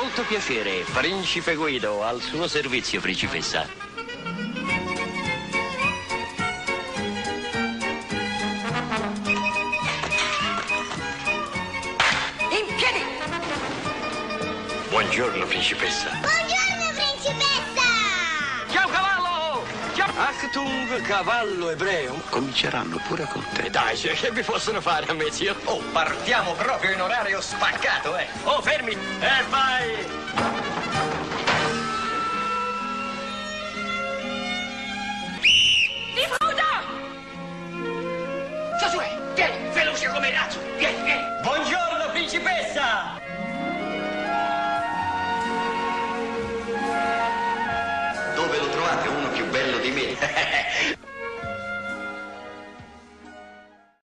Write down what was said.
molto piacere, Principe Guido, al suo servizio, principessa. In piedi! Buongiorno, principessa. Buongiorno, principessa! Ciao, cavallo! Ciao! Achtung, cavallo ebreo. Cominceranno pure con te. Dai, cioè, che vi possono fare a me, zio? Oh, partiamo proprio in orario spaccato, eh! Oh, fermi! E vai! Giosuè, vieni, veloce come il razzo, vieni, vieni. Buongiorno, principessa! Dove lo trovate uno più bello di me?